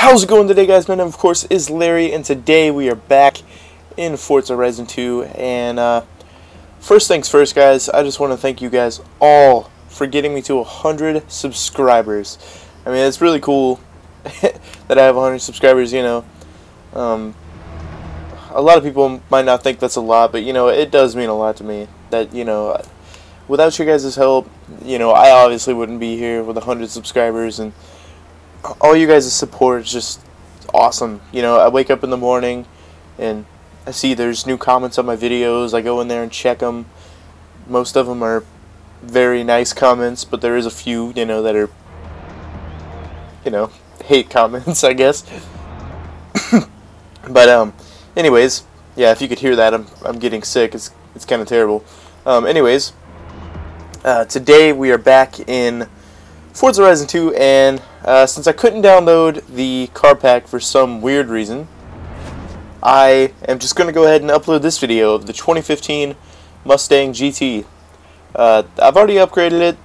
How's it going today, guys? My name, of course, is Larry, and today we are back in Forza Horizon 2. And uh, first things first, guys, I just want to thank you guys all for getting me to 100 subscribers. I mean, it's really cool that I have 100 subscribers, you know. Um, a lot of people might not think that's a lot, but, you know, it does mean a lot to me. That, you know, without your guys' help, you know, I obviously wouldn't be here with 100 subscribers, and all you guys' support is just awesome. You know, I wake up in the morning and I see there's new comments on my videos. I go in there and check them. Most of them are very nice comments, but there is a few, you know, that are, you know, hate comments, I guess. but um, anyways, yeah, if you could hear that, I'm I'm getting sick. It's it's kind of terrible. Um, anyways, uh, today we are back in Forza Horizon 2, and uh, since I couldn't download the car pack for some weird reason, I am just going to go ahead and upload this video of the 2015 Mustang GT. Uh, I've already upgraded it,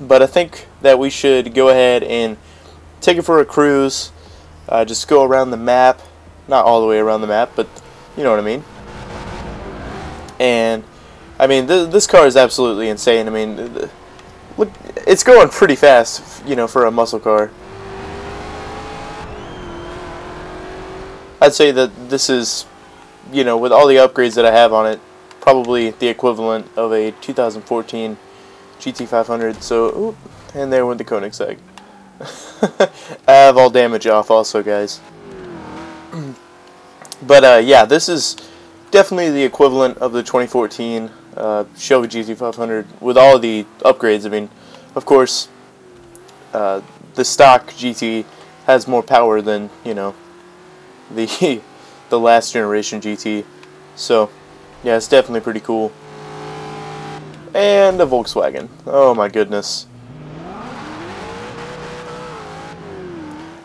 but I think that we should go ahead and take it for a cruise, uh, just go around the map, not all the way around the map, but you know what I mean. And, I mean, th this car is absolutely insane. I mean, look, it's going pretty fast, you know, for a muscle car. I'd say that this is, you know, with all the upgrades that I have on it, probably the equivalent of a 2014 GT500. So, and there went the Koenigsegg. I have all damage off also, guys. but, uh, yeah, this is definitely the equivalent of the 2014 uh, Shelby GT500 with all the upgrades. I mean, of course, uh, the stock GT has more power than, you know, the the last generation GT. So, yeah, it's definitely pretty cool. And a Volkswagen. Oh my goodness.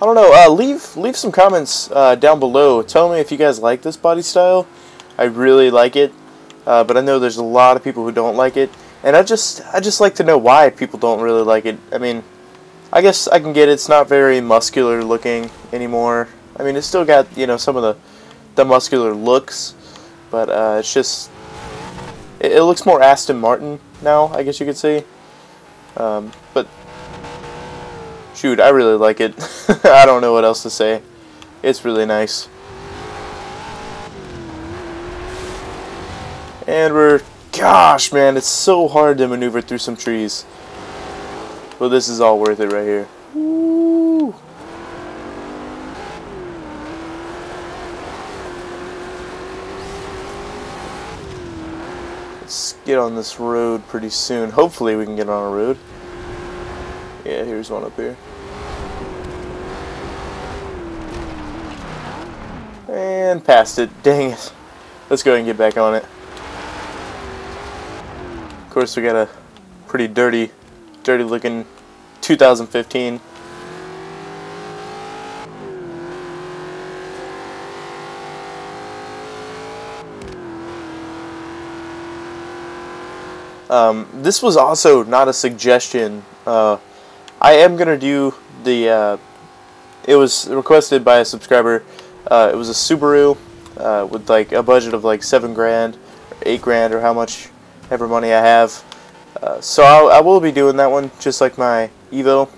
I don't know. Uh, leave leave some comments uh, down below. Tell me if you guys like this body style. I really like it, uh, but I know there's a lot of people who don't like it, and I just I just like to know why people don't really like it. I mean, I guess I can get it. It's not very muscular looking anymore. I mean, it's still got you know some of the the muscular looks, but uh, it's just it, it, looks more Aston Martin now, I guess you could say. Um, but shoot, I really like it. I don't know what else to say. It's really nice. And we're gosh, man, it's so hard to maneuver through some trees. But this is all worth it right here. Let's get on this road pretty soon. Hopefully we can get on a road. Yeah, here's one up here. And past it. Dang it. Let's go and get back on it. Course, we got a pretty dirty, dirty looking 2015 Um, this was also not a suggestion. Uh, I am going to do the, uh, it was requested by a subscriber. Uh, it was a Subaru uh, with like a budget of like 7 grand, or 8 grand, or how much ever money I have. Uh, so I'll, I will be doing that one, just like my Evo.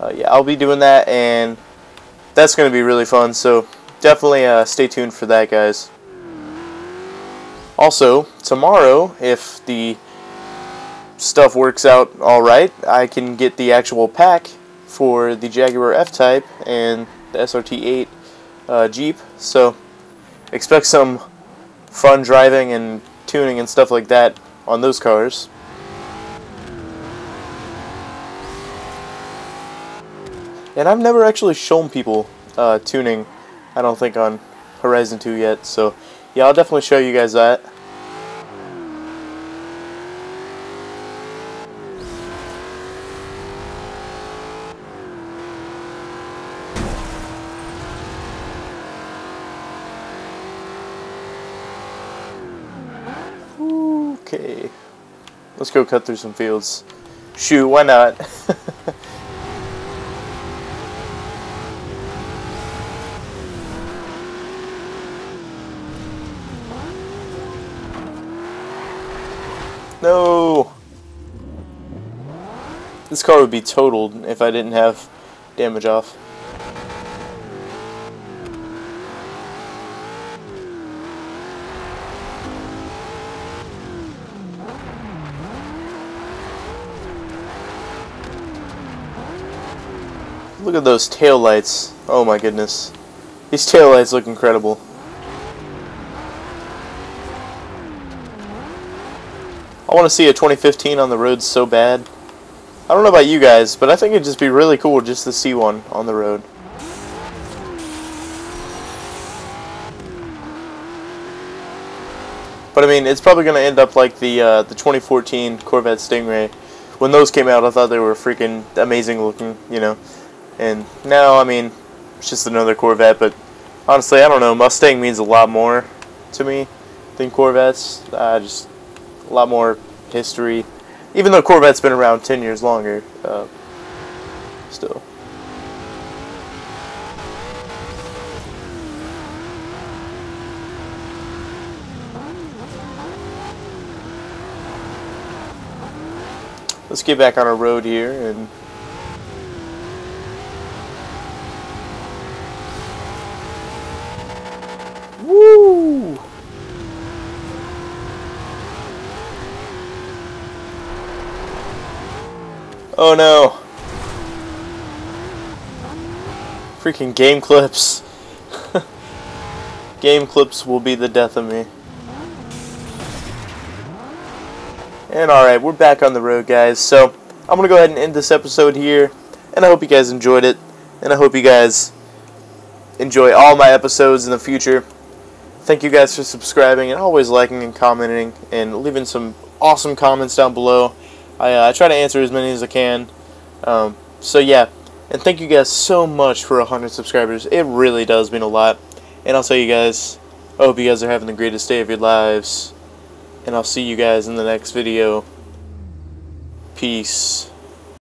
Uh, yeah, I'll be doing that, and that's going to be really fun. So definitely stay tuned for that, guys. Also, tomorrow, if the stuff works out alright, I can get the actual pack for the Jaguar F-Type and the SRT8 uh, Jeep. So, expect some fun driving and tuning and stuff like that on those cars. And I've never actually shown people uh, tuning, I don't think, on Horizon 2 yet. So, yeah, I'll definitely show you guys that. Okay. Let's go cut through some fields. Shoot, why not? no! This car would be totaled if I didn't have damage off. Look at those tail lights. Oh my goodness. These tail lights look incredible. I want to see a 2015 on the road so bad. I don't know about you guys, but I think it'd just be really cool just to see one on the road. But I mean, it's probably going to end up like the uh, the 2014 Corvette Stingray. When those came out, I thought they were freaking amazing looking, you know. And now, I mean, it's just another Corvette, but honestly, I don't know. Mustang means a lot more to me than Corvettes. Uh, just a lot more history. Even though Corvette's been around 10 years longer, uh, still. Let's get back on our road here and Woo! Oh no. Freaking game clips. game clips will be the death of me. And alright, we're back on the road, guys. So, I'm going to go ahead and end this episode here. And I hope you guys enjoyed it. And I hope you guys enjoy all my episodes in the future. Thank you guys for subscribing and always liking and commenting and leaving some awesome comments down below. I, uh, I try to answer as many as I can. Um, so yeah, and thank you guys so much for 100 subscribers. It really does mean a lot. And I'll tell you guys, I hope you guys are having the greatest day of your lives. And I'll see you guys in the next video. Peace.